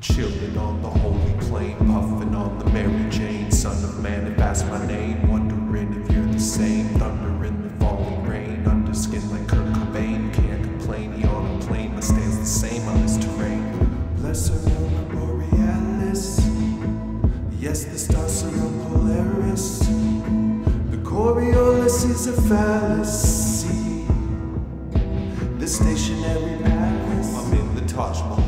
Children on the holy plane, puffing on the Mary Jane. Son of man, if ask my name, wondering if you're the same. Thunder in the falling rain, under skin like Kurt Cobain. Can't complain, he on a plane, but stands the same on this terrain. Lesser Aurora Borealis, yes, the stars are Polaris. The Coriolis is a fallacy, the stationary palace. I'm in the Taj Mahal.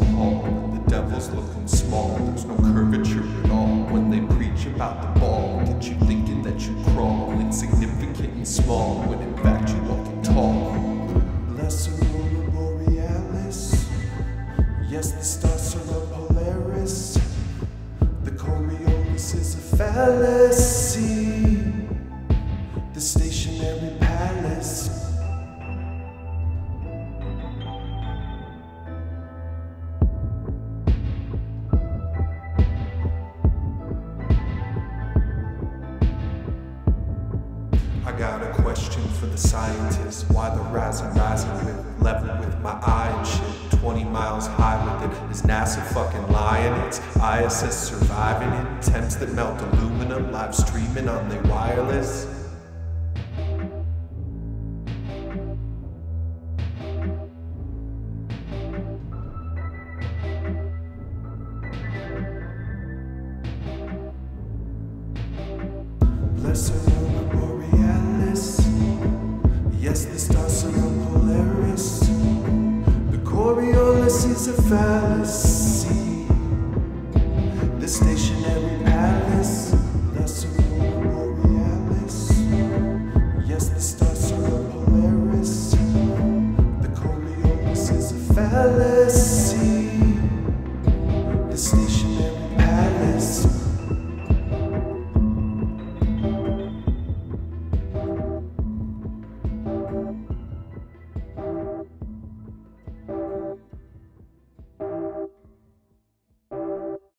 The devil's looking small, there's no curvature at all. When they preach about the ball, get you thinking that you crawl, insignificant and small, when in fact you walking tall. Lesser Aurora Borealis. Yes, the stars are a Polaris. The Coriolis is a fallacy. Got a question for the scientists. Why the rising, rising with level with my eye and shit? 20 miles high with it. Is NASA fucking lying? It's ISS surviving it. Temps that melt aluminum, live streaming on their wireless. Aurora Borealis. Yes, the stars surround Polaris. The Coriolis is a fallacy. The stationary Alice, lesser Borealis. Yes, the stars surround Polaris. The Coriolis is a fallacy.